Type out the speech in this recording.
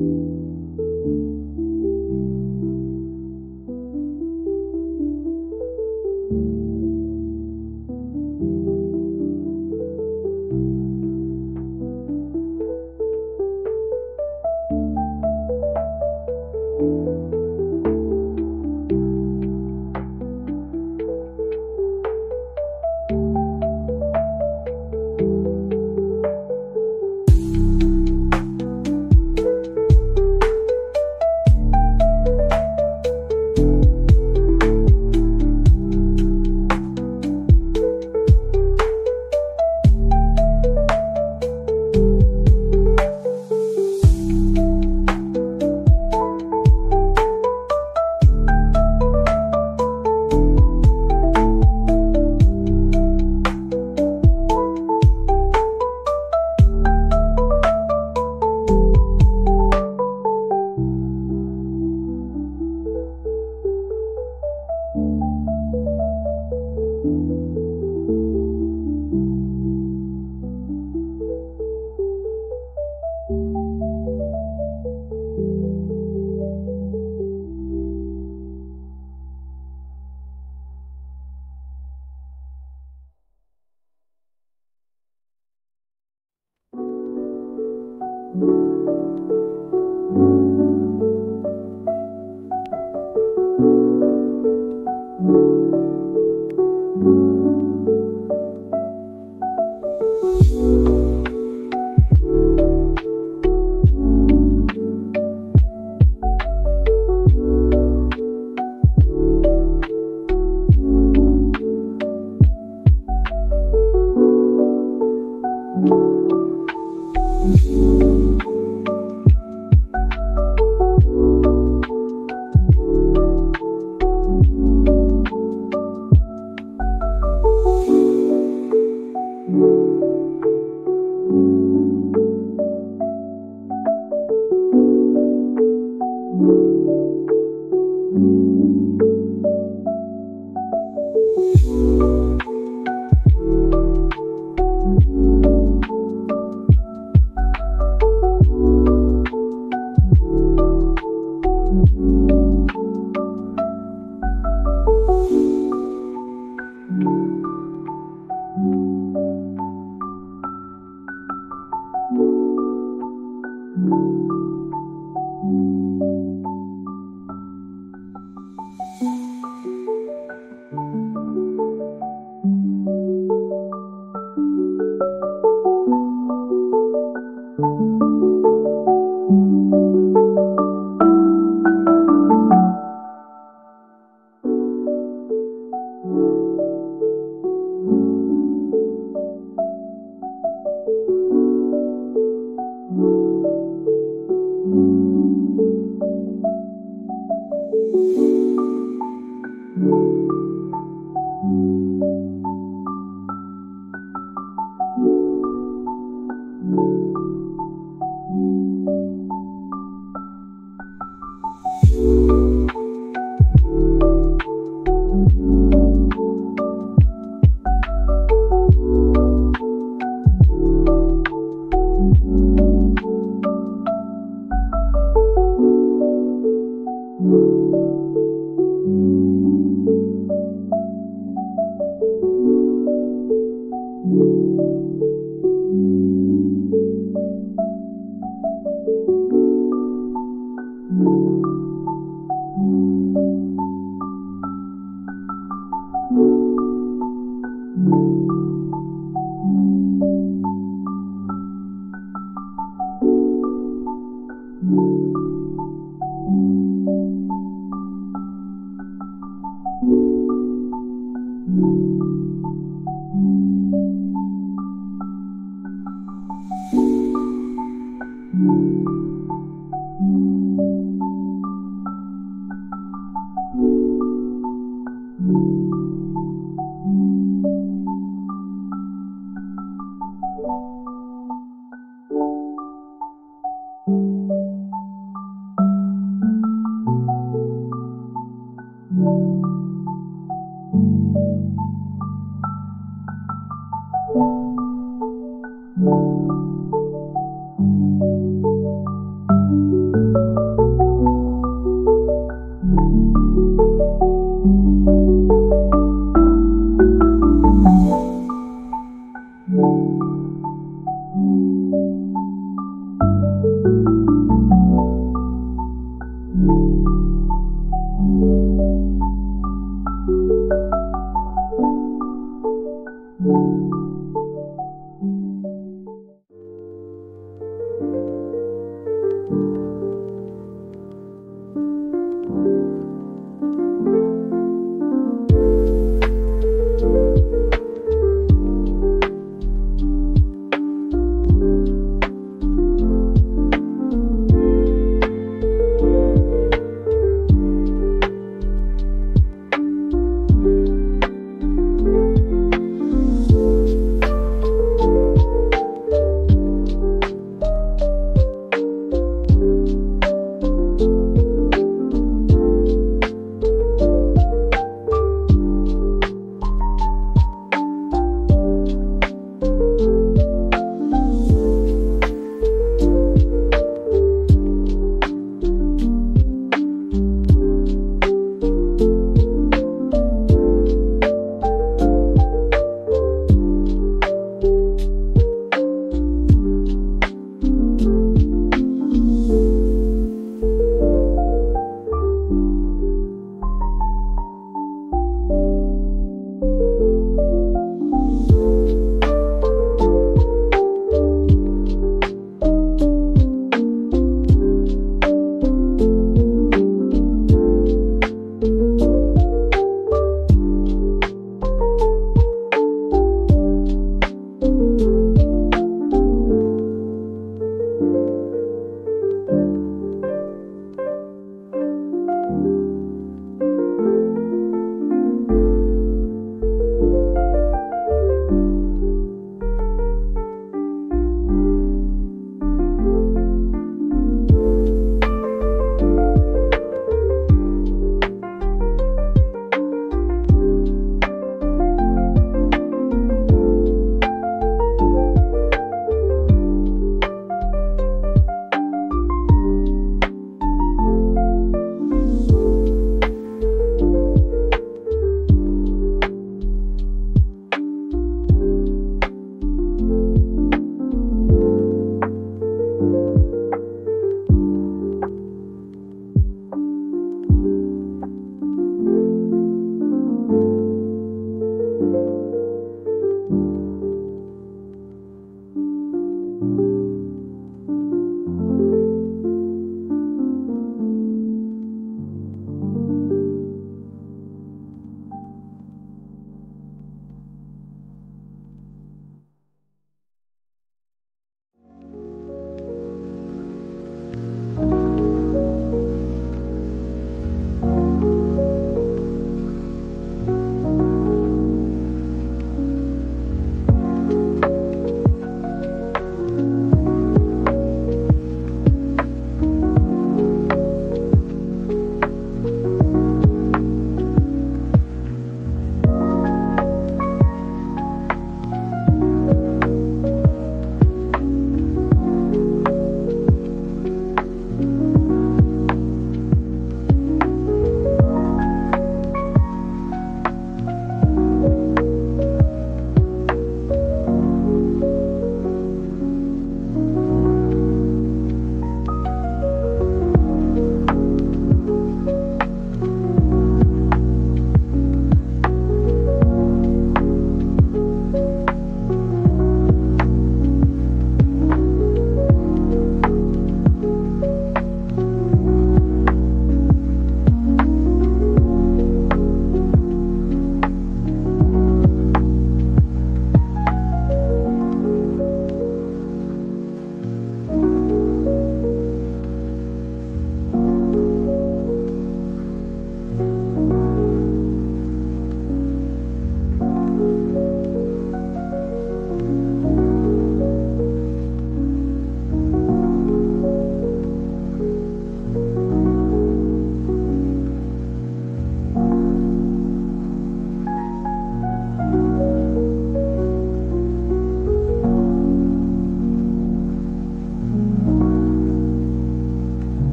you.